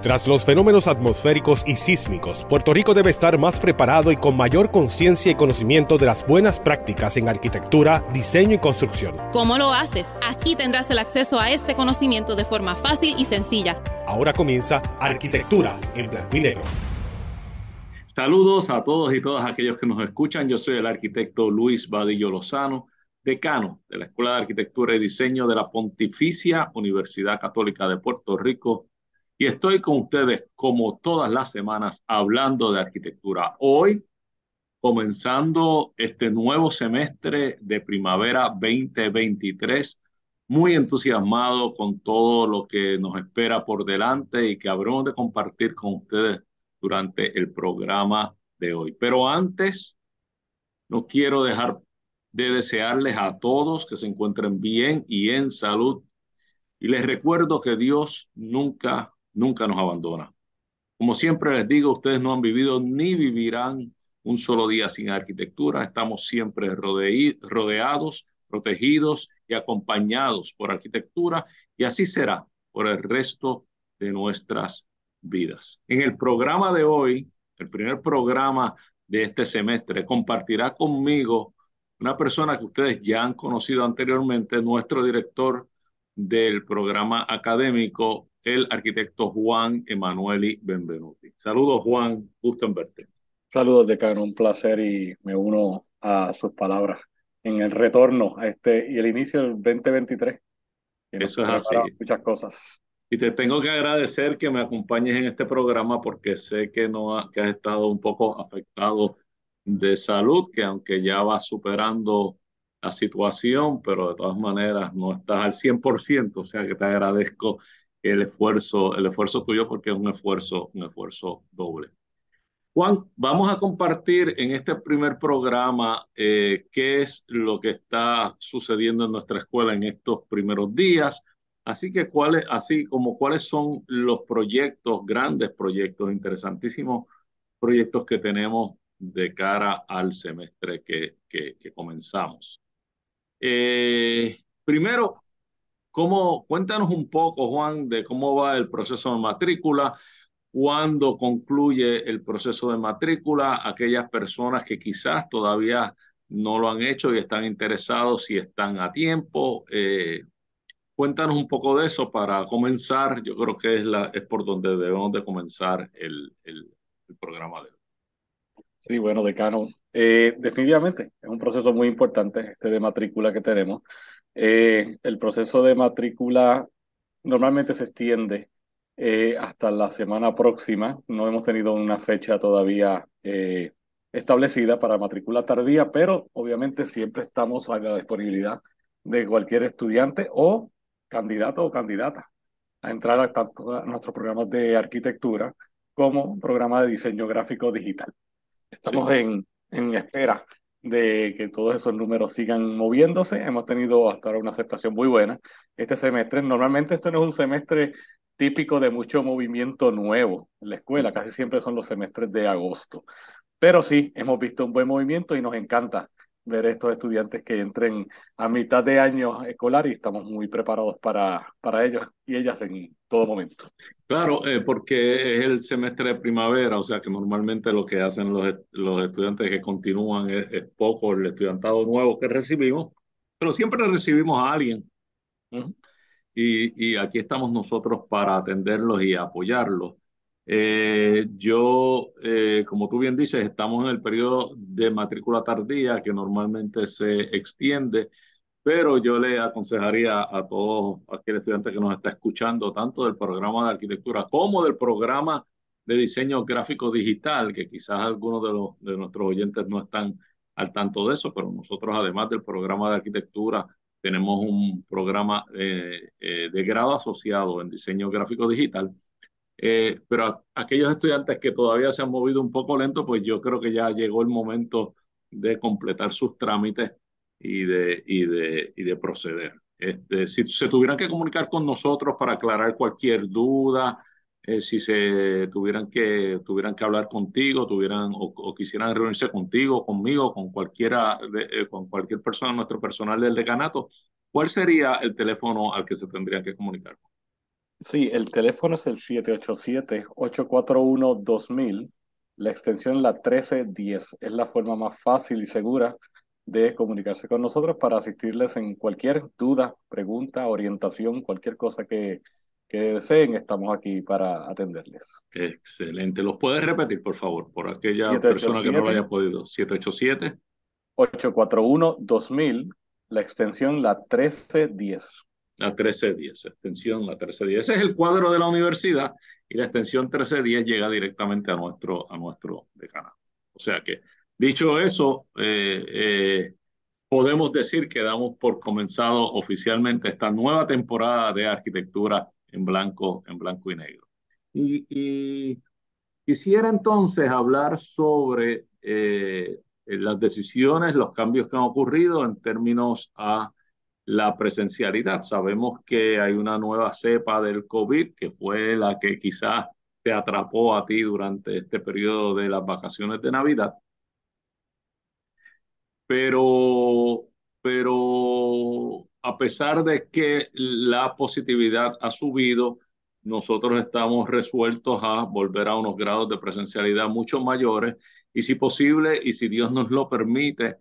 Tras los fenómenos atmosféricos y sísmicos, Puerto Rico debe estar más preparado y con mayor conciencia y conocimiento de las buenas prácticas en arquitectura, diseño y construcción. ¿Cómo lo haces? Aquí tendrás el acceso a este conocimiento de forma fácil y sencilla. Ahora comienza Arquitectura en Blanco y Negro. Saludos a todos y todas aquellos que nos escuchan. Yo soy el arquitecto Luis Badillo Lozano, decano de la Escuela de Arquitectura y Diseño de la Pontificia Universidad Católica de Puerto Rico y estoy con ustedes como todas las semanas hablando de arquitectura. Hoy, comenzando este nuevo semestre de primavera 2023, muy entusiasmado con todo lo que nos espera por delante y que habremos de compartir con ustedes durante el programa de hoy. Pero antes, no quiero dejar de desearles a todos que se encuentren bien y en salud. Y les recuerdo que Dios nunca nunca nos abandona. Como siempre les digo, ustedes no han vivido ni vivirán un solo día sin arquitectura. Estamos siempre rodeados, protegidos y acompañados por arquitectura y así será por el resto de nuestras vidas. En el programa de hoy, el primer programa de este semestre, compartirá conmigo una persona que ustedes ya han conocido anteriormente, nuestro director del programa académico el arquitecto Juan Emanueli Benvenuti. Saludos, Juan, gusto en verte. Saludos, decano, un placer y me uno a sus palabras en el retorno a este y el inicio del 2023. Eso es así. Muchas cosas. Y te tengo que agradecer que me acompañes en este programa porque sé que, no que has estado un poco afectado de salud, que aunque ya vas superando la situación, pero de todas maneras no estás al 100%, o sea que te agradezco el esfuerzo, el esfuerzo tuyo porque es un esfuerzo, un esfuerzo doble. Juan, vamos a compartir en este primer programa eh, qué es lo que está sucediendo en nuestra escuela en estos primeros días. Así que cuáles, así como cuáles son los proyectos, grandes proyectos, interesantísimos proyectos que tenemos de cara al semestre que, que, comenzamos. Eh, primero, ¿Cómo, cuéntanos un poco, Juan, de cómo va el proceso de matrícula, cuándo concluye el proceso de matrícula, aquellas personas que quizás todavía no lo han hecho y están interesados si están a tiempo. Eh, cuéntanos un poco de eso para comenzar. Yo creo que es, la, es por donde debemos de comenzar el, el, programa de hoy. Sí, bueno, decano, eh, definitivamente es un proceso muy importante este de matrícula que tenemos. Eh, el proceso de matrícula normalmente se extiende eh, hasta la semana próxima. No hemos tenido una fecha todavía eh, establecida para matrícula tardía, pero obviamente siempre estamos a la disponibilidad de cualquier estudiante o candidato o candidata a entrar a tanto a nuestros programas de arquitectura como programa de diseño gráfico digital. Estamos en, en espera de que todos esos números sigan moviéndose. Hemos tenido hasta ahora una aceptación muy buena este semestre. Normalmente este no es un semestre típico de mucho movimiento nuevo en la escuela, casi siempre son los semestres de agosto. Pero sí, hemos visto un buen movimiento y nos encanta ver estos estudiantes que entren a mitad de año escolar y estamos muy preparados para, para ellos y ellas en todo momento. Claro, eh, porque es el semestre de primavera, o sea que normalmente lo que hacen los, los estudiantes que continúan es, poco el estudiantado nuevo que recibimos, pero siempre recibimos a alguien. y, y aquí estamos nosotros para atenderlos y apoyarlos. Eh, yo, eh, como tú bien dices, estamos en el periodo de matrícula tardía que normalmente se extiende, pero yo le aconsejaría a todos aquel estudiante que nos está escuchando, tanto del programa de arquitectura como del programa de diseño gráfico digital, que quizás algunos de, nuestros oyentes no están al tanto de eso, pero nosotros además del programa de arquitectura tenemos un programa eh, de grado asociado en diseño gráfico digital eh, pero aquellos estudiantes que todavía se han movido un poco lento, pues yo creo que ya llegó el momento de completar sus trámites y de, y de, y de proceder. Este, si se tuvieran que comunicar con nosotros para aclarar cualquier duda, eh, si se tuvieran que, tuvieran que hablar contigo, tuvieran o, quisieran reunirse contigo, conmigo, con cualquiera, de, eh, con cualquier persona, nuestro personal del decanato, ¿cuál sería el teléfono al que se tendrían que comunicar? Sí, el teléfono es el 787-841-2000, la extensión la 1310. Es la forma más fácil y segura de comunicarse con nosotros para asistirles en cualquier duda, pregunta, orientación, cualquier cosa que, que deseen. Estamos aquí para atenderles. Excelente. ¿Los puedes repetir, por favor, por aquella persona que no lo haya podido? 787. 841-2000, la extensión la 1310 la 1310, extensión la 1310. Ese es el cuadro de la universidad y la extensión 1310 llega directamente a nuestro, a nuestro decanato. O sea que, dicho eso, eh, eh, podemos decir que damos por comenzado oficialmente esta nueva temporada de arquitectura en blanco, en blanco y negro. Y, quisiera entonces hablar sobre eh, las decisiones, los cambios que han ocurrido en términos a la presencialidad. Sabemos que hay una nueva cepa del COVID que fue la que quizás te atrapó a ti durante este periodo de las vacaciones de Navidad. Pero, pero a pesar de que la positividad ha subido, nosotros estamos resueltos a volver a unos grados de presencialidad mucho mayores y si posible y si Dios nos lo permite,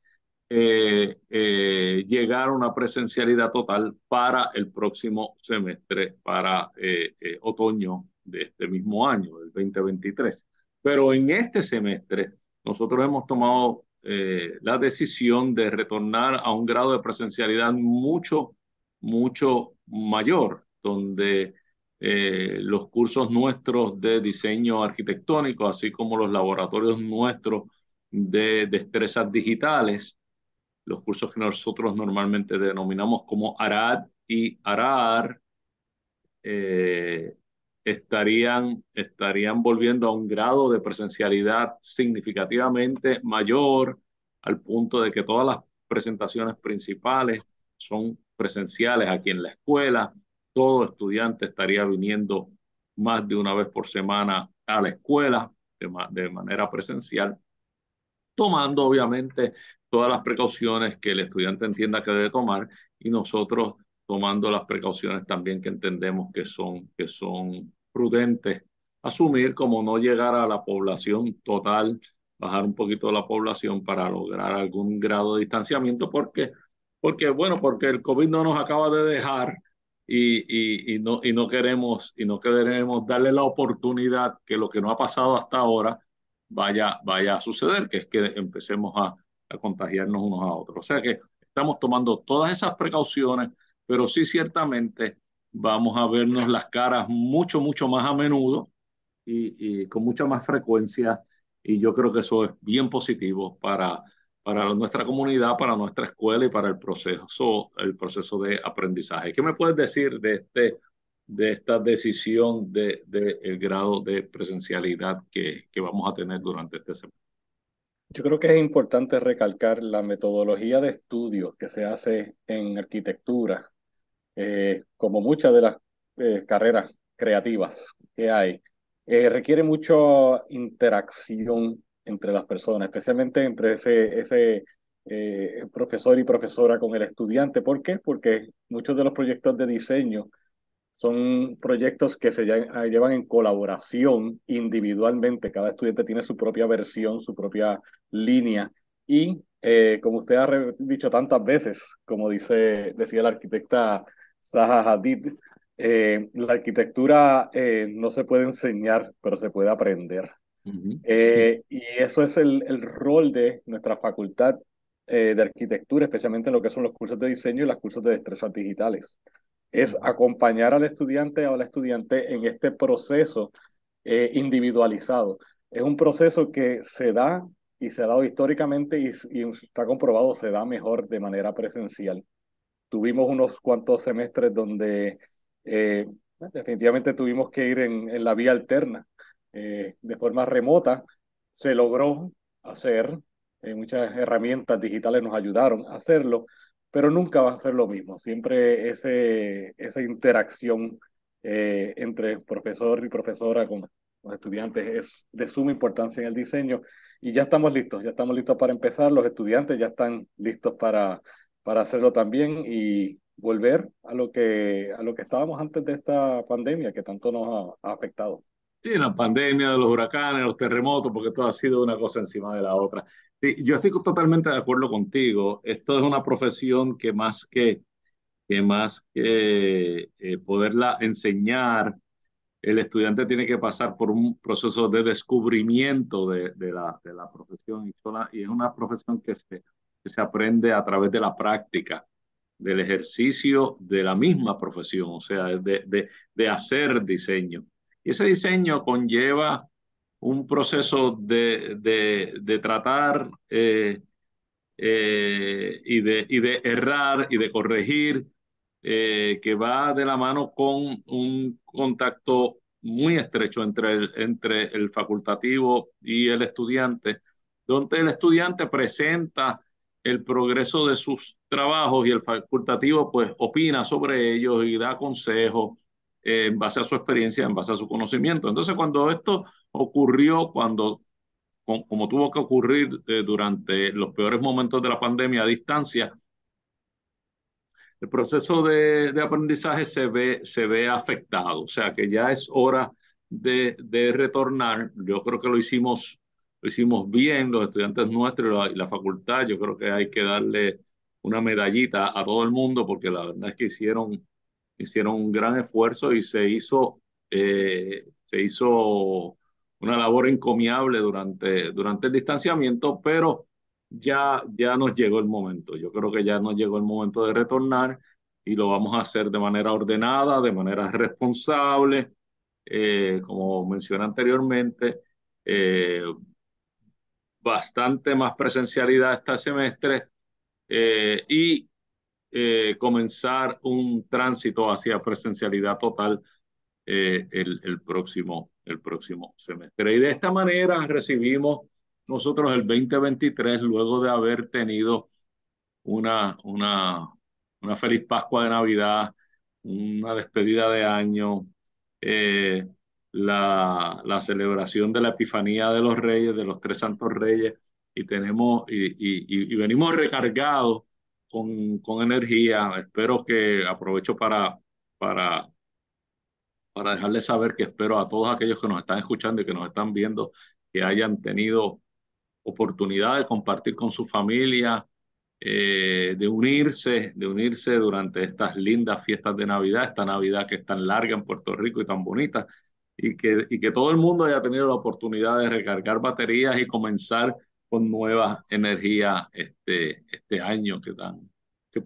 eh, eh, llegar a una presencialidad total para el próximo semestre, para eh, otoño de este mismo año, el 2023. Pero en este semestre nosotros hemos tomado la decisión de retornar a un grado de presencialidad mucho, mucho mayor, donde los cursos nuestros de diseño arquitectónico, así como los laboratorios nuestros de destrezas digitales, los cursos que nosotros normalmente denominamos como ARAD y ARAR, eh, estarían, estarían volviendo a un grado de presencialidad significativamente mayor, al punto de que todas las presentaciones principales son presenciales aquí en la escuela. Todo estudiante estaría viniendo más de una vez por semana a la escuela de, de manera presencial, tomando obviamente todas las precauciones que el estudiante entienda que debe tomar y nosotros tomando las precauciones también que entendemos que son, que son prudentes. Asumir como no llegar a la población total, bajar un poquito la población para lograr algún grado de distanciamiento, porque, porque bueno, porque el COVID no nos acaba de dejar y, y, no, y, no queremos, y no queremos darle la oportunidad que lo que no ha pasado hasta ahora vaya, vaya a suceder, que es que empecemos a, a contagiarnos unos a otros. O sea que estamos tomando todas esas precauciones, pero sí ciertamente vamos a vernos las caras mucho, mucho más a menudo y, con mucha más frecuencia. Y yo creo que eso es bien positivo para, para nuestra comunidad, para nuestra escuela y para el proceso, el proceso de aprendizaje. ¿Qué me puedes decir de, este, de esta decisión del de, el grado de presencialidad que, que vamos a tener durante este semestre? Yo creo que es importante recalcar la metodología de estudio que se hace en arquitectura, eh, como muchas de las eh, carreras creativas que hay, eh, requiere mucha interacción entre las personas, especialmente entre ese, ese profesor y profesora con el estudiante. ¿Por qué? Porque muchos de los proyectos de diseño son proyectos que se ah, llevan en colaboración individualmente. Cada estudiante tiene su propia versión, su propia línea. Y eh, como usted ha dicho tantas veces, como dice, decía la arquitecta Zaha Hadid, eh, la arquitectura eh, no se puede enseñar, pero se puede aprender. y eso es el, el, rol de nuestra facultad de arquitectura, especialmente en lo que son los cursos de diseño y los cursos de destrezas digitales es acompañar al estudiante o a la estudiante en este proceso eh, individualizado. Es un proceso que se da y se ha dado históricamente y, está comprobado, se da mejor de manera presencial. Tuvimos unos cuantos semestres donde eh, definitivamente tuvimos que ir en, la vía alterna, eh, de forma remota. Se logró hacer, muchas herramientas digitales nos ayudaron a hacerlo, pero nunca va a ser lo mismo. Siempre ese, esa interacción eh, entre profesor y profesora con los estudiantes es de suma importancia en el diseño y ya estamos listos, ya estamos listos para empezar, los estudiantes ya están listos para, para hacerlo también y volver a lo que, a lo que estábamos antes de esta pandemia que tanto nos ha, afectado. Sí, la pandemia, los huracanes, los terremotos, porque todo ha sido una cosa encima de la otra. Sí, yo estoy totalmente de acuerdo contigo. Esto es una profesión que más que, que más que eh, poderla enseñar, el estudiante tiene que pasar por un proceso de descubrimiento de, de, la, de la profesión y, y es una profesión que se, que se aprende a través de la práctica del ejercicio de la misma profesión, o sea, de, de, de hacer diseño. Y ese diseño conlleva un proceso de, de, de tratar eh, eh, y, de, y de errar y de corregir, eh, que va de la mano con un contacto muy estrecho entre el, entre el facultativo y el estudiante, donde el estudiante presenta el progreso de sus trabajos y el facultativo pues opina sobre ellos y da consejos en base a su experiencia, en base a su conocimiento. Entonces, cuando esto ocurrió, cuando, como tuvo que ocurrir eh, durante los peores momentos de la pandemia a distancia, el proceso de, aprendizaje se ve, se ve afectado, o sea que ya es hora de, de retornar. Yo creo que lo hicimos lo hicimos bien, los estudiantes nuestros y la, y la, facultad, yo creo que hay que darle una medallita a todo el mundo porque la verdad es que hicieron, hicieron un gran esfuerzo y se hizo, eh, se hizo una labor encomiable durante, durante el distanciamiento, pero ya, ya nos llegó el momento. Yo creo que ya nos llegó el momento de retornar y lo vamos a hacer de manera ordenada, de manera responsable, eh, como mencioné anteriormente. Eh, bastante más presencialidad este semestre eh, y eh, comenzar un tránsito hacia presencialidad total eh, el, el, próximo, el próximo semestre. Y de esta manera recibimos nosotros el 2023 luego de haber tenido una, una, una feliz Pascua de Navidad, una despedida de año, eh, la, la, celebración de la Epifanía de los Reyes, de los tres santos reyes, y tenemos y, y, y venimos recargados con, con, energía. Espero que aprovecho para, para, para dejarles saber que espero a todos aquellos que nos están escuchando y que nos están viendo que hayan tenido oportunidad de compartir con su familia, eh, de unirse, de unirse durante estas lindas fiestas de Navidad, esta Navidad que es tan larga en Puerto Rico y tan bonita y que, y que todo el mundo haya tenido la oportunidad de recargar baterías y comenzar con nueva energía este, este año que tan, que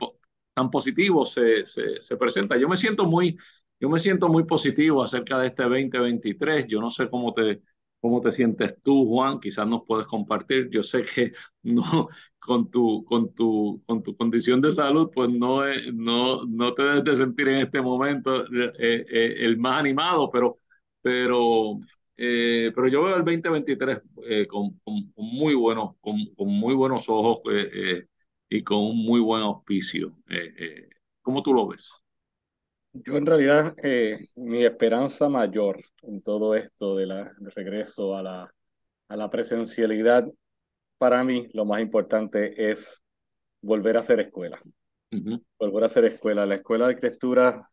tan positivo se, se, se, presenta. Yo me siento muy, yo me siento muy positivo acerca de este 2023. Yo no sé cómo te, cómo te sientes tú, Juan. Quizás nos puedes compartir. Yo sé que no, con tu, con tu, con tu condición de salud, pues no, no, no te debes de sentir en este momento eh, eh, el más animado, pero pero, eh, pero yo veo el 2023 eh, con, con, muy buenos, con, con muy buenos ojos eh, y con un muy buen auspicio. ¿Cómo tú lo ves? Yo en realidad, mi esperanza mayor en todo esto de la, de regreso a la, a la presencialidad, para mí lo más importante es volver a hacer escuela. Uh -huh. Volver a hacer escuela. La escuela de arquitectura,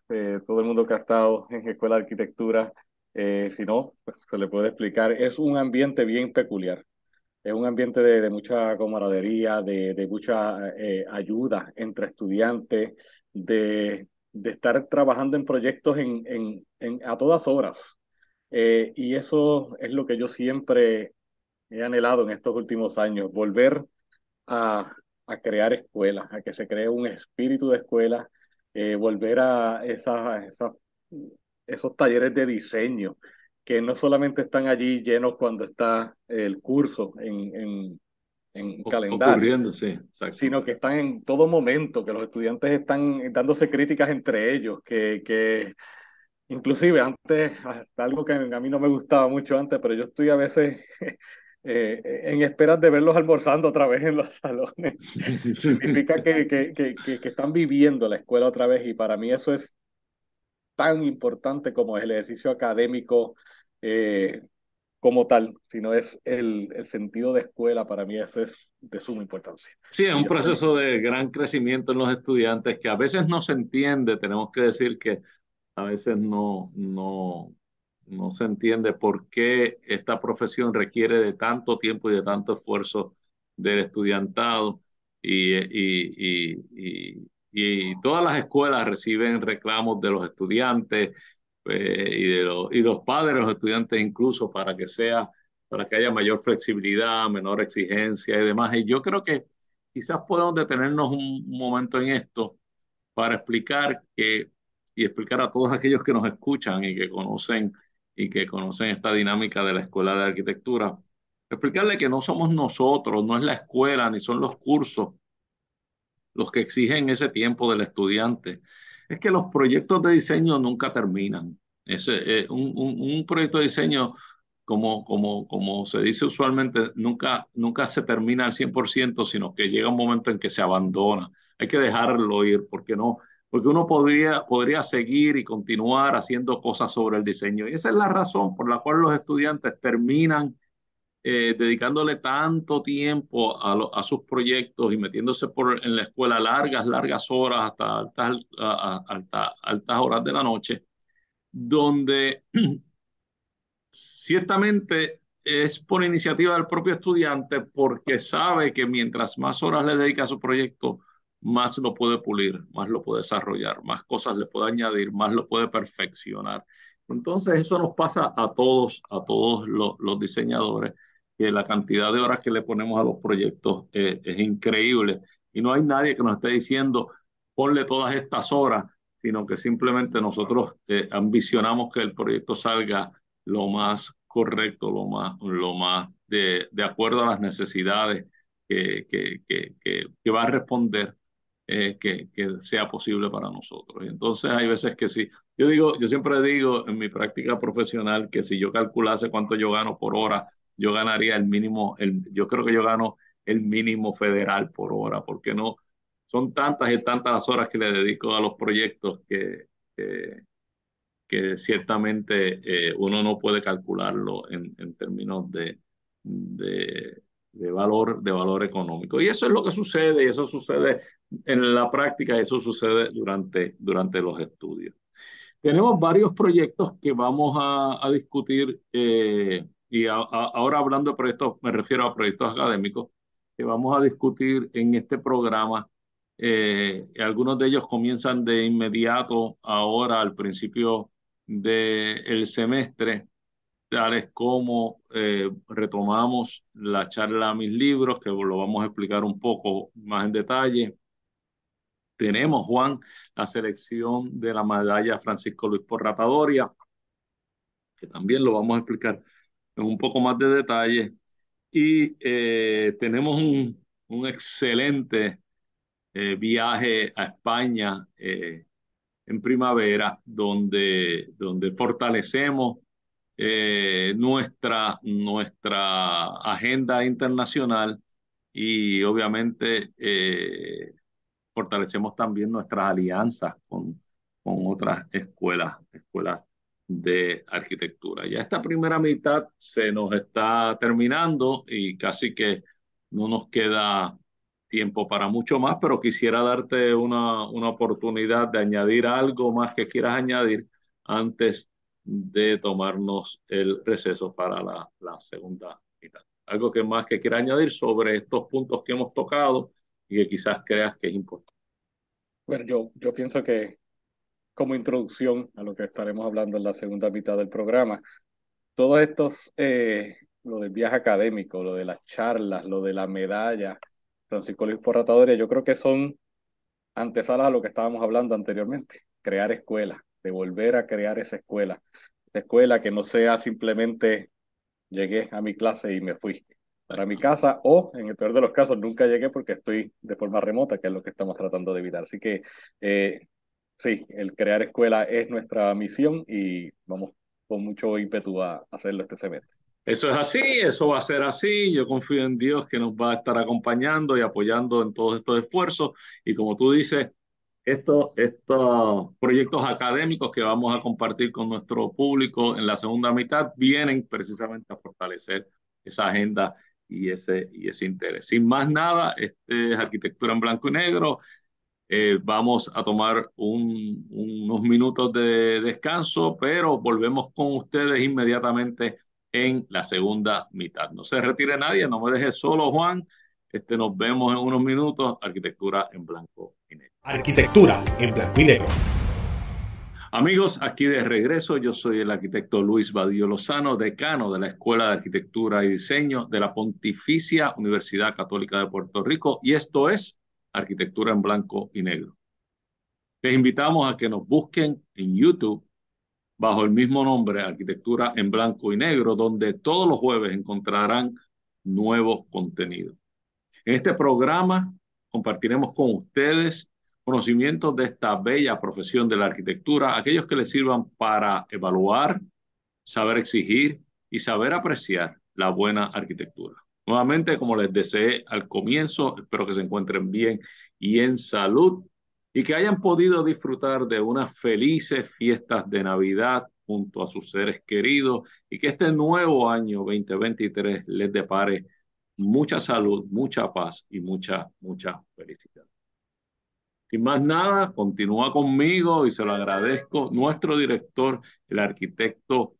todo el mundo que ha estado en escuela de arquitectura eh, si no, pues, se le puede explicar. Es un ambiente bien peculiar. Es un ambiente de, de mucha camaradería, de, de mucha eh, ayuda entre estudiantes, de, de, estar trabajando en proyectos en, en, en a todas horas. Eh, y eso es lo que yo siempre he anhelado en estos últimos años, volver a, a crear escuelas, a que se cree un espíritu de escuela, eh, volver a esas esa esos talleres de diseño que no solamente están allí llenos cuando está el curso en, en, en calendario, sí, sino que están en todo momento, que los estudiantes están dándose críticas entre ellos, que, que inclusive antes, algo que a mí no me gustaba mucho antes, pero yo estoy a veces eh, en esperas de verlos almorzando otra vez en los salones. Significa que, que, que, que, están viviendo la escuela otra vez y para mí eso es tan importante como el ejercicio académico eh, como tal, sino es el, el sentido de escuela, para mí eso es de suma importancia. Sí, es un proceso de gran crecimiento en los estudiantes que a veces no se entiende, tenemos que decir que a veces no, no, no se entiende por qué esta profesión requiere de tanto tiempo y de tanto esfuerzo del estudiantado y, y, y, y todas las escuelas reciben reclamos de los estudiantes eh, y, de los, y los padres los estudiantes incluso para que sea, para que haya mayor flexibilidad, menor exigencia y demás. Y yo creo que quizás podemos detenernos un, momento en esto para explicar que y explicar a todos aquellos que nos escuchan y que conocen y que conocen esta dinámica de la escuela de arquitectura, explicarle que no somos nosotros, no es la escuela ni son los cursos los que exigen ese tiempo del estudiante. Es que los proyectos de diseño nunca terminan. Eh, un, proyecto de diseño, como, se dice usualmente, nunca, se termina al 100%, sino que llega un momento en que se abandona. Hay que dejarlo ir, porque no, porque uno podría seguir y continuar haciendo cosas sobre el diseño. Y esa es la razón por la cual los estudiantes terminan eh, dedicándole tanto tiempo a, sus proyectos y metiéndose por, en la escuela largas, largas horas, hasta altas, altas, altas horas de la noche, donde ciertamente es por iniciativa del propio estudiante porque sabe que mientras más horas le dedica a su proyecto, más lo puede pulir, más lo puede desarrollar, más cosas le puede añadir, más lo puede perfeccionar. Entonces eso nos pasa a todos, a todos los, diseñadores, que la cantidad de horas que le ponemos a los proyectos es increíble. Y no hay nadie que nos esté diciendo ponle todas estas horas, sino que simplemente nosotros eh, ambicionamos que el proyecto salga lo más correcto, lo más, lo más de, de acuerdo a las necesidades que, que, que, que va a responder eh, que, sea posible para nosotros. Entonces hay veces que sí. Yo digo, yo siempre digo en mi práctica profesional que si yo calculase cuánto yo gano por hora, yo ganaría el mínimo, el, yo creo que yo gano el mínimo federal por hora, porque no, son tantas y tantas las horas que le dedico a los proyectos que, que, que ciertamente eh, uno no puede calcularlo en, en términos de, de, de valor, de valor económico. Y eso es lo que sucede, y eso sucede en la práctica, eso sucede durante, durante los estudios. Tenemos varios proyectos que vamos a, a discutir, eh, y ahora hablando de proyectos, me refiero a proyectos académicos, que vamos a discutir en este programa. Eh, algunos de ellos comienzan de inmediato, ahora al principio del semestre, tales como eh, retomamos la charla Mis Libros, que lo vamos a explicar un poco más en detalle. Tenemos, Juan, la selección de la medalla Francisco Luis Porratadoria, que también lo vamos a explicar en un poco más de detalle. Y eh, tenemos un, un excelente eh, viaje a España en primavera, donde, donde fortalecemos eh, nuestra, nuestra agenda internacional y obviamente eh, fortalecemos también nuestras alianzas con, con otras escuelas, escuelas de arquitectura. Ya esta primera mitad se nos está terminando y casi que no nos queda tiempo para mucho más, pero quisiera darte una, una oportunidad de añadir algo más que quieras añadir antes de tomarnos el receso para la, segunda mitad. Algo que más que quiera añadir sobre estos puntos que hemos tocado y que quizás creas que es importante. Bueno, yo, yo pienso que como introducción a lo que estaremos hablando en la segunda mitad del programa, todos estos, eh, lo del viaje académico, lo de las charlas, lo de la medalla, Francisco Luis Porratadoria, yo creo que son antesalas a lo que estábamos hablando anteriormente, crear escuelas, de volver a crear esa escuela, esa escuela que no sea simplemente llegué a mi clase y me fui para mi casa o en el peor de los casos nunca llegué porque estoy de forma remota, que es lo que estamos tratando de evitar. Así que eh, sí, el crear escuela es nuestra misión y vamos con mucho ímpetu a hacerlo este semestre. Eso es así, eso va a ser así. Yo confío en Dios que nos va a estar acompañando y apoyando en todos estos esfuerzos. Y como tú dices, estos, estos proyectos académicos que vamos a compartir con nuestro público en la segunda mitad vienen precisamente a fortalecer esa agenda y ese, y ese interés. Sin más nada, este es Arquitectura en Blanco y Negro. Eh, vamos a tomar un, unos minutos de descanso, pero volvemos con ustedes inmediatamente en la segunda mitad. No se retire nadie, no me deje solo, Juan. Este, nos vemos en unos minutos. Arquitectura en blanco y negro. Arquitectura en blanco y negro. Amigos, aquí de regreso, yo soy el arquitecto Luis Badillo Lozano, decano de la Escuela de Arquitectura y Diseño de la Pontificia Universidad Católica de Puerto Rico y esto es Arquitectura en Blanco y Negro. Les invitamos a que nos busquen en YouTube bajo el mismo nombre, Arquitectura en Blanco y Negro, donde todos los jueves encontrarán nuevos contenidos. En este programa compartiremos con ustedes conocimientos de esta bella profesión de la arquitectura, aquellos que les sirvan para evaluar, saber exigir y saber apreciar la buena arquitectura. Nuevamente, como les deseé al comienzo, espero que se encuentren bien y en salud y que hayan podido disfrutar de unas felices fiestas de Navidad junto a sus seres queridos y que este nuevo año 2023 les depare mucha salud, mucha paz y mucha, mucha felicidad. Sin más nada, continúa conmigo y se lo agradezco. Nuestro director, el arquitecto,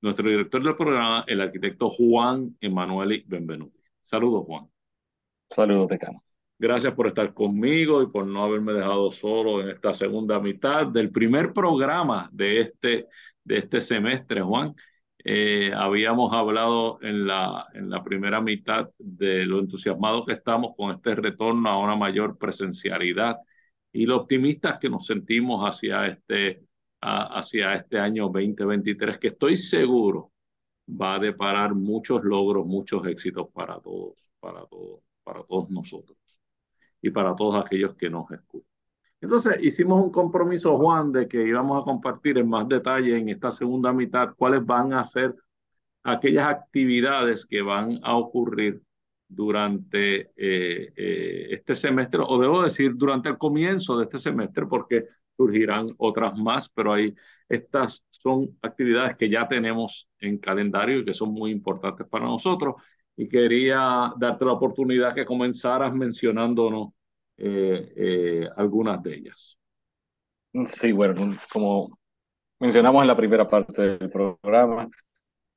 nuestro director del programa, el arquitecto Juan Emanueli Benvenuti. Saludos, Juan. Saludos, decano. Gracias por estar conmigo y por no haberme dejado solo en esta segunda mitad del primer programa de este, de este semestre, Juan. Eh, habíamos hablado en la, en la primera mitad de lo entusiasmados que estamos con este retorno a una mayor presencialidad y lo optimistas que nos sentimos hacia este, hacia este año 2023, que estoy seguro va a deparar muchos logros, muchos éxitos para todos, para todos, para todos nosotros y para todos aquellos que nos escuchan. Entonces hicimos un compromiso, Juan, de que íbamos a compartir en más detalle en esta segunda mitad cuáles van a ser aquellas actividades que van a ocurrir durante eh, eh, este semestre, o debo decir, durante el comienzo de este semestre, porque surgirán otras más, pero ahí estas son actividades que ya tenemos en calendario y que son muy importantes para nosotros. Y quería darte la oportunidad que comenzaras mencionándonos eh, eh, algunas de ellas. Sí, bueno, como mencionamos en la primera parte del programa,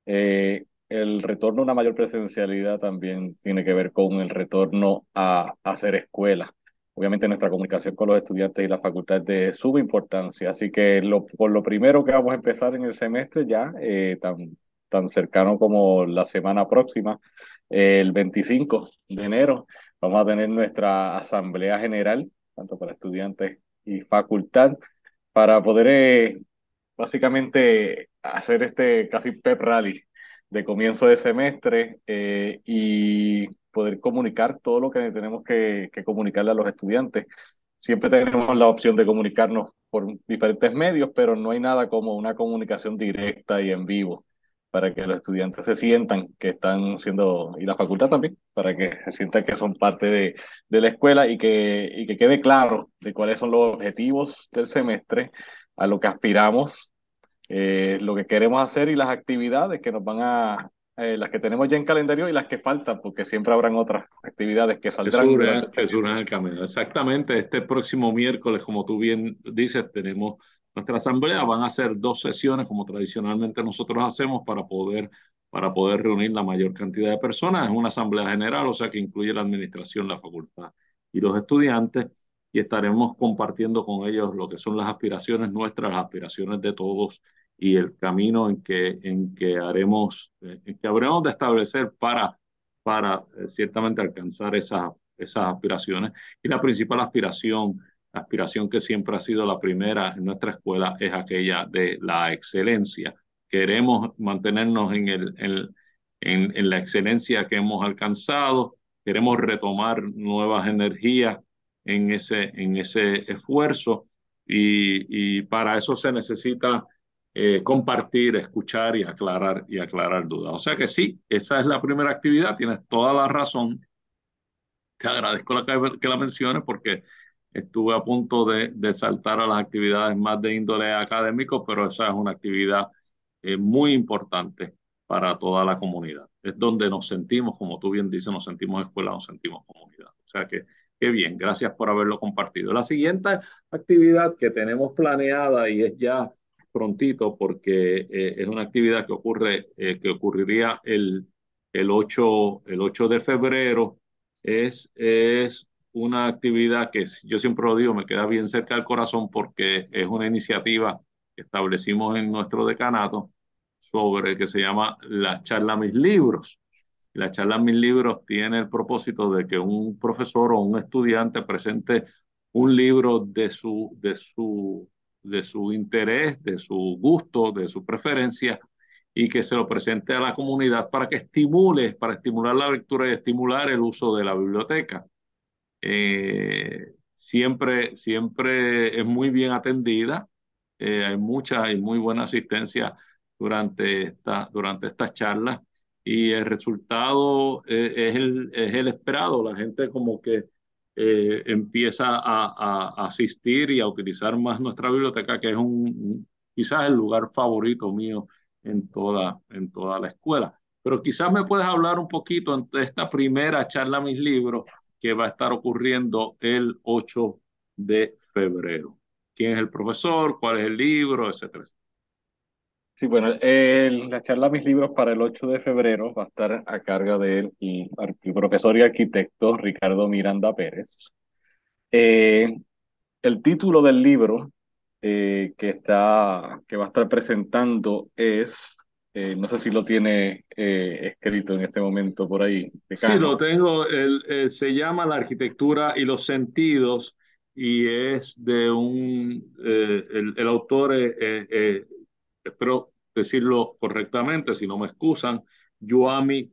eh, el retorno a una mayor presencialidad también tiene que ver con el retorno a, hacer escuela. Obviamente nuestra comunicación con los estudiantes y la facultad es de suma importancia, así que lo, por lo primero que vamos a empezar en el semestre ya, tan, tan cercano como la semana próxima, el 25 de enero, Vamos a tener nuestra asamblea general, tanto para estudiantes y facultad, para poder eh, básicamente hacer este casi pep rally de comienzo de semestre eh, y poder comunicar todo lo que tenemos que, que comunicarle a los estudiantes. Siempre tenemos la opción de comunicarnos por diferentes medios, pero no hay nada como una comunicación directa y en vivo para que los estudiantes se sientan que están siendo, y la facultad también, para que se sientan que son parte de, de la escuela y que, y que quede claro de cuáles son los objetivos del semestre, a lo que aspiramos, eh, lo que queremos hacer y las actividades que nos van a, eh, las que tenemos ya en calendario y las que faltan, porque siempre habrán otras actividades que saldrán. Que surgen el camino. Exactamente, este próximo miércoles, como tú bien dices, tenemos nuestra asamblea van a ser dos sesiones, como tradicionalmente nosotros hacemos, para poder, para poder reunir la mayor cantidad de personas. Es una asamblea general, o sea que incluye la administración, la facultad y los estudiantes, y estaremos compartiendo con ellos lo que son las aspiraciones nuestras, las aspiraciones de todos y el camino en que, en que haremos, en que habremos de establecer para, para eh, ciertamente alcanzar esas, esas aspiraciones. Y la principal aspiración aspiración que siempre ha sido la primera en nuestra escuela es aquella de la excelencia. Queremos mantenernos en, el, en, en, la excelencia que hemos alcanzado, queremos retomar nuevas energías en ese, en ese esfuerzo y, y para eso se necesita eh, compartir, escuchar y aclarar y aclarar dudas. O sea que sí, esa es la primera actividad, tienes toda la razón. Te agradezco la que, que la menciones porque estuve a punto de, de, saltar a las actividades más de índole académico, pero esa es una actividad eh, muy importante para toda la comunidad. Es donde nos sentimos, como tú bien dices, nos sentimos escuela, nos sentimos comunidad. O sea que, qué bien, gracias por haberlo compartido. La siguiente actividad que tenemos planeada y es ya prontito porque eh, es una actividad que ocurre, eh, que ocurriría el, el, 8, el 8 de febrero, es, es una actividad que yo siempre lo digo, me queda bien cerca del corazón porque es una iniciativa que establecimos en nuestro decanato sobre que se llama la charla Mis Libros. La charla Mis Libros tiene el propósito de que un profesor o un estudiante presente un libro de su, de su, de su interés, de su gusto, de su preferencia y que se lo presente a la comunidad para que estimule, para estimular la lectura y estimular el uso de la biblioteca. Eh, siempre, siempre es muy bien atendida, eh, hay mucha y muy buena asistencia durante, esta, durante estas charlas y el resultado eh, es, el, es el esperado. La gente como que eh, empieza a, a, asistir y a utilizar más nuestra biblioteca, que es un, quizás el lugar favorito mío en toda, en toda la escuela. Pero quizás me puedes hablar un poquito de esta primera charla Mis Libros que va a estar ocurriendo el 8 de febrero. ¿Quién es el profesor? ¿Cuál es el libro? Etcétera. Sí, bueno, la charla Mis Libros para el 8 de febrero va a estar a cargo del profesor y arquitecto Ricardo Miranda Pérez. Eh, el título del libro eh, que, está, que va a estar presentando es, eh, no sé si lo tiene escrito en este momento por ahí. Sí, lo tengo, el, se llama La arquitectura y los sentidos y es de un, el, el, autor espero decirlo correctamente, si no me excusan, Joami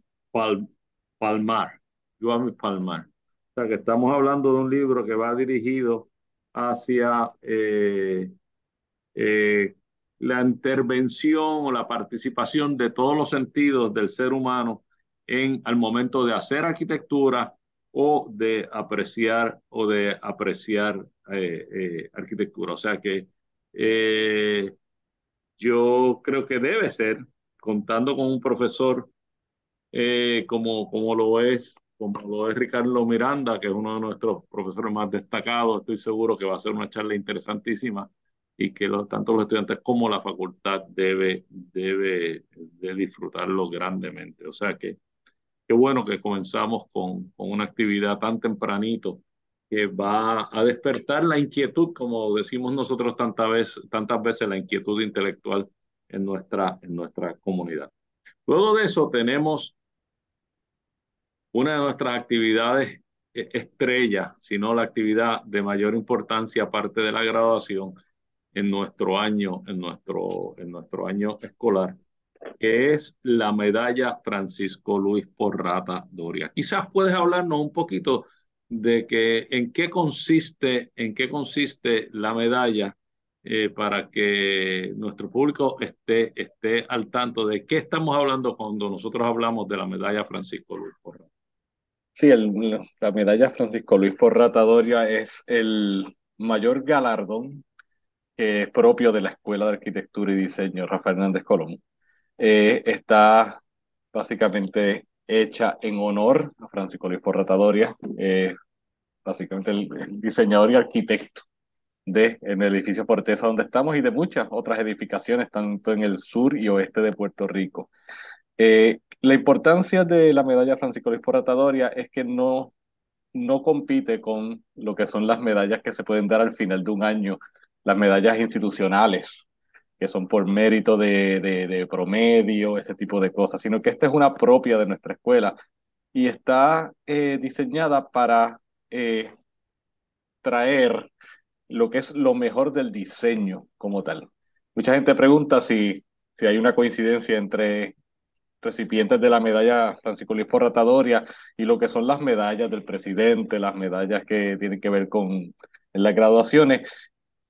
Palmar. Joami Palmar. O sea que estamos hablando de un libro que va dirigido hacia eh, eh, la intervención o la participación de todos los sentidos del ser humano en al momento de hacer arquitectura o de apreciar o de apreciar eh, arquitectura. O sea que yo creo que debe ser, contando con un profesor eh, como, como lo es como lo es Ricardo Miranda, que es uno de nuestros profesores más destacados, estoy seguro que va a ser una charla interesantísima y que tanto los estudiantes como la facultad debe, debe de disfrutarlo grandemente. O sea que qué bueno que comenzamos con, con una actividad tan tempranito que va a despertar la inquietud, como decimos nosotros tantas veces, tantas veces la inquietud intelectual en nuestra, en nuestra comunidad. Luego de eso tenemos una de nuestras actividades e, estrella, sino la actividad de mayor importancia aparte de la graduación en nuestro año, en nuestro, en nuestro año escolar, que es la medalla Francisco Luis Porrata Doria. Quizás puedes hablarnos un poquito de que en qué consiste, en qué consiste la medalla eh, para que nuestro público esté, esté al tanto de qué estamos hablando cuando nosotros hablamos de la medalla Francisco Luis Porrata. Sí, la medalla Francisco Luis Porrata Doria es el mayor galardón que es propio de la Escuela de Arquitectura y Diseño Rafael Hernández Colón. Eh, está básicamente hecha en honor a Francisco Luis Porrata Doria, eh, básicamente el, diseñador y arquitecto de el edificio Forteza donde estamos y de muchas otras edificaciones, tanto en el sur y oeste de Puerto Rico. Eh, la importancia de la medalla Francisco Luis Porrata Doria es que no, no compite con lo que son las medallas que se pueden dar al final de un año, las medallas institucionales, que son por mérito de, de, promedio, ese tipo de cosas, sino que esta es una propia de nuestra escuela y está eh, diseñada para eh, traer lo que es lo mejor del diseño como tal. Mucha gente pregunta si, si hay una coincidencia entre recipientes de la medalla Francisco Luis Porratadoria y lo que son las medallas del presidente, las medallas que tienen que ver con las graduaciones.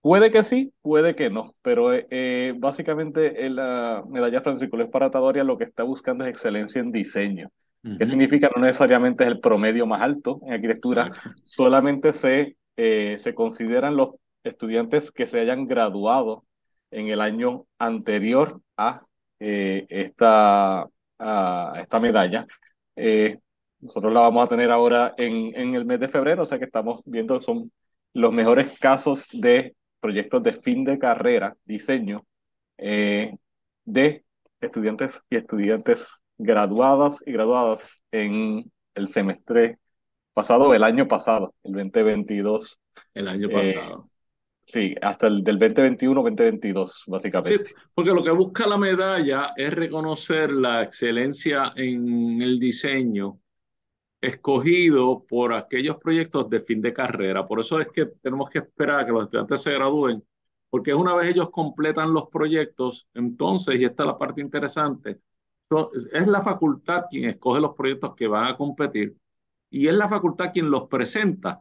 Puede que sí, puede que no, pero eh, eh, básicamente en la medalla Francisco Luis Porratadoria lo que está buscando es excelencia en diseño. ¿Qué significa? No necesariamente es el promedio más alto en arquitectura, solamente se, eh, se consideran los estudiantes que se hayan graduado en el año anterior a esta, esta medalla. nosotros la vamos a tener ahora en, en el mes de febrero, o sea que estamos viendo son los mejores casos de proyectos de fin de carrera, diseño, de estudiantes y estudiantes graduadas y graduadas en el semestre pasado, el año pasado, el 2022. El año eh, pasado. sí, hasta el del 2021-2022, básicamente. Sí, porque lo que busca la medalla es reconocer la excelencia en el diseño escogido por aquellos proyectos de fin de carrera. Por eso es que tenemos que esperar a que los estudiantes se gradúen, porque una vez ellos completan los proyectos, entonces, y esta es la parte interesante, es la facultad quien escoge los proyectos que van a competir y es la facultad quien los presenta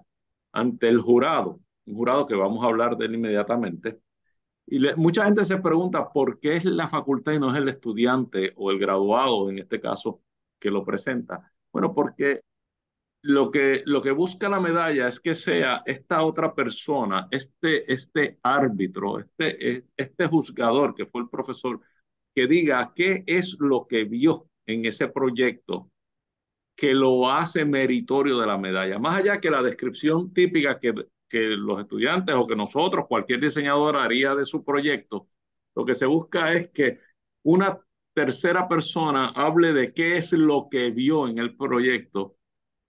ante el jurado, un jurado que vamos a hablar de él inmediatamente. Y mucha gente se pregunta por qué es la facultad y no es el estudiante o el graduado, en este caso, que lo presenta. Bueno, porque lo que, lo que busca la medalla es que sea esta otra persona, este, este árbitro, este, este juzgador que fue el profesor, que diga qué es lo que vio en ese proyecto que lo hace meritorio de la medalla. Más allá que la descripción típica que, que los estudiantes o que nosotros, cualquier diseñador haría de su proyecto, lo que se busca es que una tercera persona hable de qué es lo que vio en el proyecto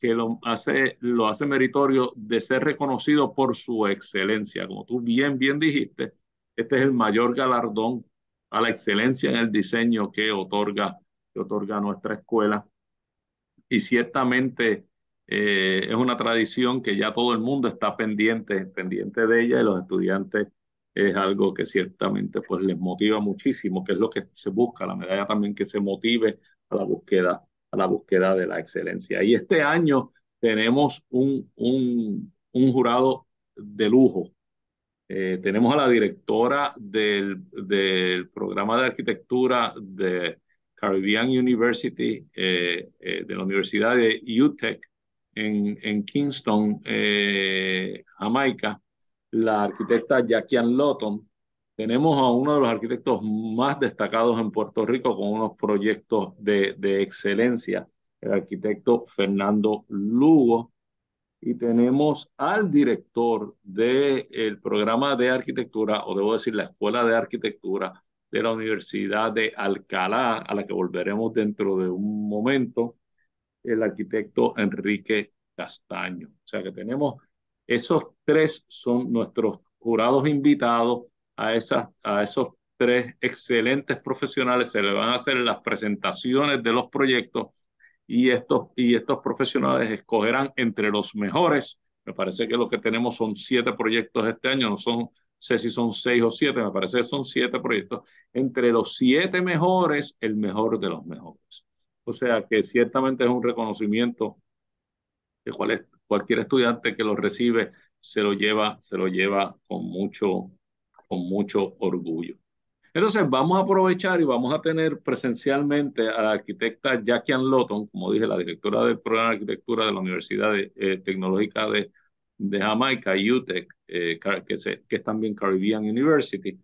que lo hace, lo hace meritorio de ser reconocido por su excelencia. Como tú bien, bien dijiste, este es el mayor galardón a la excelencia en el diseño que otorga, que otorga nuestra escuela. Y ciertamente eh, es una tradición que ya todo el mundo está pendiente, pendiente de ella y los estudiantes es algo que ciertamente pues les motiva muchísimo, que es lo que se busca, la medalla también que se motive a la búsqueda, a la búsqueda de la excelencia. Y este año tenemos un, un, jurado de lujo, eh, tenemos a la directora del, del, programa de arquitectura de Caribbean University, eh, eh, de la Universidad de UTEC en, en Kingston, Jamaica, la arquitecta Jackie Ann Lawton. Tenemos a uno de los arquitectos más destacados en Puerto Rico con unos proyectos de, de excelencia, el arquitecto Fernando Lugo y tenemos al director del programa de arquitectura, o debo decir la Escuela de Arquitectura de la Universidad de Alcalá, a la que volveremos dentro de un momento, el arquitecto Enrique Castaño. O sea que tenemos, esos tres son nuestros jurados invitados a, esas, a esos tres excelentes profesionales. Se le van a hacer las presentaciones de los proyectos y estos, y estos profesionales escogerán entre los mejores. Me parece que lo que tenemos son siete proyectos este año, no son, sé si son seis o siete, me parece que son siete proyectos. Entre los siete mejores, el mejor de los mejores. O sea que ciertamente es un reconocimiento de cual cualquier estudiante que lo recibe se lo lleva, se lo lleva con mucho, con mucho orgullo. Entonces vamos a aprovechar y vamos a tener presencialmente a la arquitecta Jackie Ann Lawton, como dije, la directora del programa de arquitectura de la Universidad eh, Tecnológica de, de, Jamaica, UTEC, eh, que, que es también Caribbean University,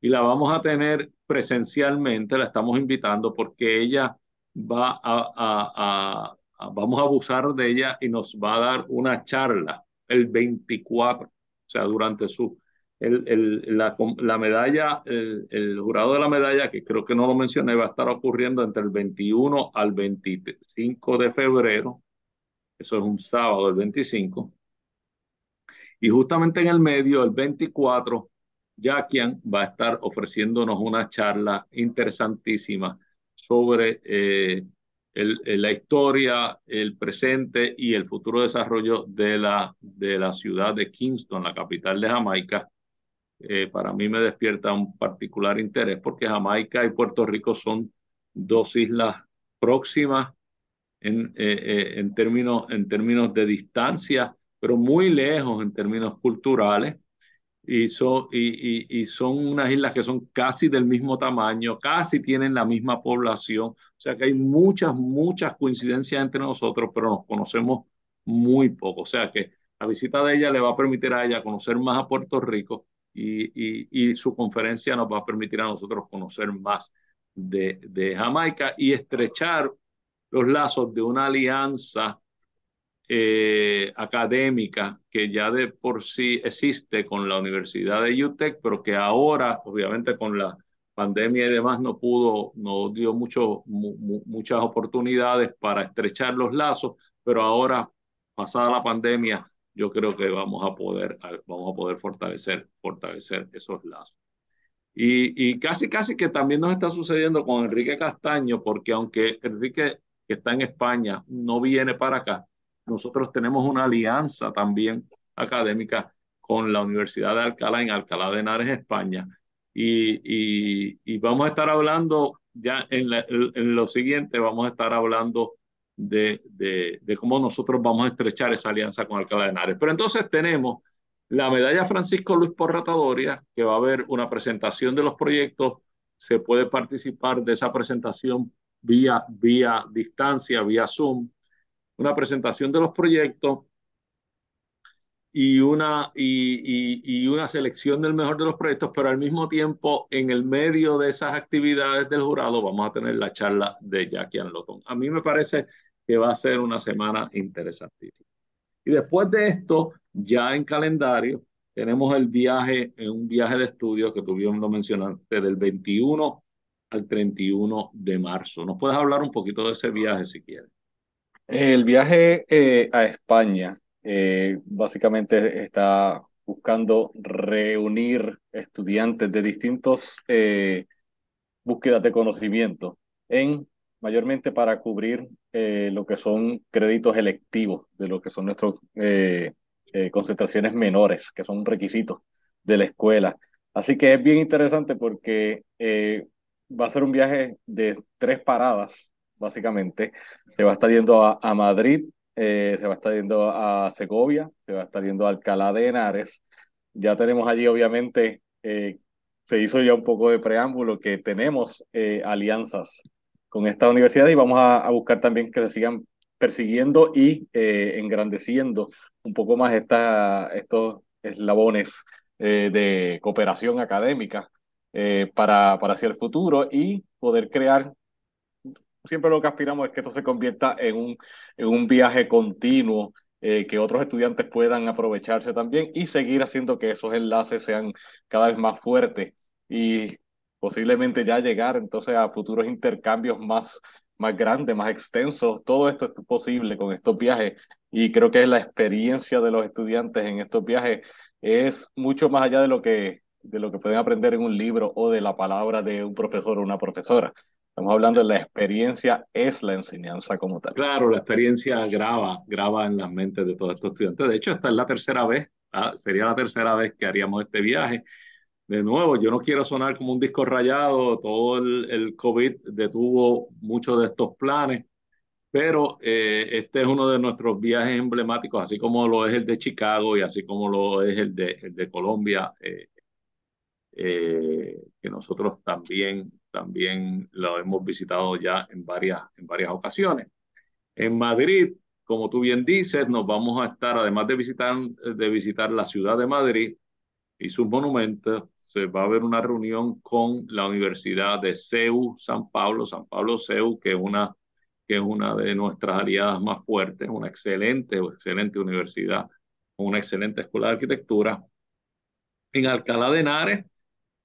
y la vamos a tener presencialmente, la estamos invitando porque ella va a, a, vamos a abusar de ella y nos va a dar una charla el 24, o sea, durante su el, el, la, la, medalla, el, el, jurado de la medalla, que creo que no lo mencioné, va a estar ocurriendo entre el 21 al 25 de febrero. Eso es un sábado, el 25. Y justamente en el medio, el 24, Jaquian va a estar ofreciéndonos una charla interesantísima sobre eh, la historia, el presente y el futuro desarrollo de la, de la ciudad de Kingston, la capital de Jamaica, eh, para mí me despierta un particular interés porque Jamaica y Puerto Rico son dos islas próximas en, eh, eh, en, términos, en términos de distancia, pero muy lejos en términos culturales. Y son, y, y, son unas islas que son casi del mismo tamaño, casi tienen la misma población. O sea que hay muchas, muchas coincidencias entre nosotros, pero nos conocemos muy poco. O sea que la visita de ella le va a permitir a ella conocer más a Puerto Rico y, y, su conferencia nos va a permitir a nosotros conocer más de, de Jamaica y estrechar los lazos de una alianza eh, académica que ya de por sí existe con la Universidad de UTEC, pero que ahora, obviamente con la pandemia y demás, no pudo, no dio mucho, muchas oportunidades para estrechar los lazos, pero ahora, pasada la pandemia, yo creo que vamos a poder, vamos a poder fortalecer, fortalecer esos lazos. Y, y casi, casi que también nos está sucediendo con Enrique Castaño, porque aunque Enrique, que está en España, no viene para acá, nosotros tenemos una alianza también académica con la Universidad de Alcalá en Alcalá de Henares, España. Y, y, vamos a estar hablando ya en, en, lo siguiente, vamos a estar hablando de, de, de, cómo nosotros vamos a estrechar esa alianza con Alcalá de Henares. Pero entonces tenemos la medalla Francisco Luis Porratadoria, que va a haber una presentación de los proyectos, se puede participar de esa presentación vía, vía distancia, vía Zoom, una presentación de los proyectos y una, y, y, una selección del mejor de los proyectos, pero al mismo tiempo, en el medio de esas actividades del jurado, vamos a tener la charla de Jackie Anloton. A mí me parece que va a ser una semana interesantísima. Y después de esto, ya en calendario, tenemos el viaje, un viaje de estudio que tuvimos, lo mencionaste, del 21 al 31 de marzo. ¿Nos puedes hablar un poquito de ese viaje si quieres? El viaje eh, a España eh, básicamente está buscando reunir estudiantes de distintos eh, búsquedas de conocimiento en mayormente para cubrir lo que son créditos electivos de lo que son nuestras concentraciones menores, que son requisitos de la escuela. Así que es bien interesante porque va a ser un viaje de tres paradas básicamente. Se va a estar yendo a, Madrid, eh, se va a estar yendo a Segovia, se va a estar yendo a Alcalá de Henares. Ya tenemos allí, obviamente, eh, se hizo ya un poco de preámbulo que tenemos eh, alianzas con esta universidad y vamos a, buscar también que se sigan persiguiendo y engrandeciendo un poco más esta, estos eslabones de cooperación académica para, para hacia el futuro y poder crear. Siempre lo que aspiramos es que esto se convierta en un, en un viaje continuo, eh, que otros estudiantes puedan aprovecharse también y seguir haciendo que esos enlaces sean cada vez más fuertes. Y posiblemente ya llegar entonces a futuros intercambios más, más grandes, más extensos. Todo esto es posible con estos viajes y creo que la experiencia de los estudiantes en estos viajes es mucho más allá de lo que de lo que pueden aprender en un libro o de la palabra de un profesor o una profesora. Estamos hablando de la experiencia, es la enseñanza como tal. Claro, la experiencia graba, graba en las mentes de todos estos estudiantes. De hecho, esta es la tercera vez, ¿ah? sería la tercera vez que haríamos este viaje. De nuevo, yo no quiero sonar como un disco rayado, todo el, el COVID detuvo muchos de estos planes, pero eh, este es uno de nuestros viajes emblemáticos, así como lo es el de Chicago y así como lo es el de, el de Colombia, eh, eh, que nosotros también también lo hemos visitado ya en varias, en varias ocasiones. En Madrid, como tú bien dices, nos vamos a estar, además de visitar, de visitar la ciudad de Madrid y sus monumentos, se va a ver una reunión con la Universidad de CEU San Pablo, San Pablo CEU, que es una, que es una de nuestras aliadas más fuertes, una excelente, excelente universidad, una excelente escuela de arquitectura. En Alcalá de Henares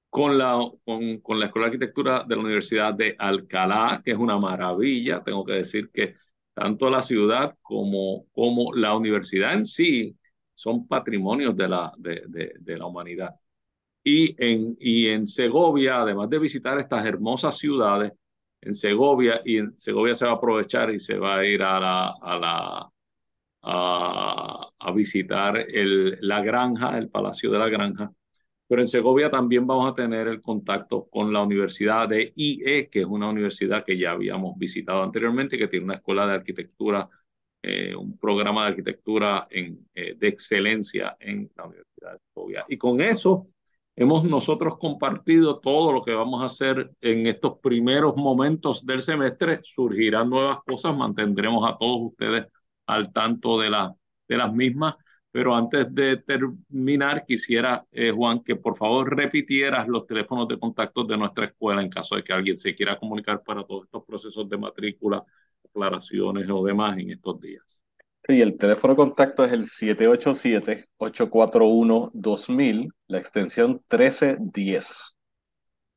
con la, con, con, la Escuela de Arquitectura de la Universidad de Alcalá, que es una maravilla. Tengo que decir que tanto la ciudad como, como la universidad en sí son patrimonios de la, de, de, de la humanidad. Y en, y en Segovia, además de visitar estas hermosas ciudades, en Segovia, y en Segovia se va a aprovechar y se va a ir a la, a la a, a visitar el, la granja, el Palacio de la Granja, pero en Segovia también vamos a tener el contacto con la Universidad de IE, que es una universidad que ya habíamos visitado anteriormente, que tiene una escuela de arquitectura, eh, un programa de arquitectura en, eh, de excelencia en la Universidad de Segovia. Y con eso hemos nosotros compartido todo lo que vamos a hacer en estos primeros momentos del semestre. Surgirán nuevas cosas, mantendremos a todos ustedes al tanto de, de las mismas Pero antes de terminar, quisiera, eh, Juan, que por favor repitieras los teléfonos de contacto de nuestra escuela en caso de que alguien se quiera comunicar para todos estos procesos de matrícula, aclaraciones o demás en estos días. Sí, el teléfono de contacto es el 787-841-2000, la extensión 1310.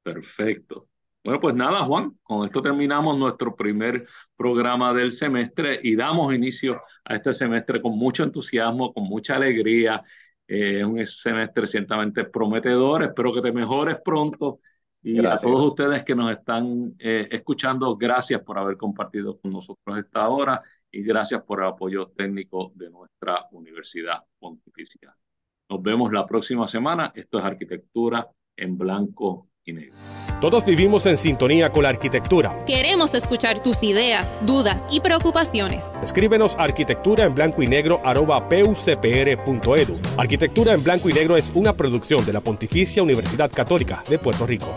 Perfecto. Bueno, pues nada, Juan, con esto terminamos nuestro primer programa del semestre y damos inicio a este semestre con mucho entusiasmo, con mucha alegría. Es eh, un semestre ciertamente prometedor, espero que te mejores pronto. Y a todos ustedes que nos están eh, escuchando, gracias por haber compartido con nosotros esta hora y gracias por el apoyo técnico de nuestra Universidad Pontificia. Nos vemos la próxima semana. Esto es Arquitectura en Blanco todos vivimos en sintonía con la arquitectura. Queremos escuchar tus ideas, dudas y preocupaciones. Escríbenos arquitectura en blanco y negro pucpr.edu. Arquitectura en blanco y negro es una producción de la Pontificia Universidad Católica de Puerto Rico.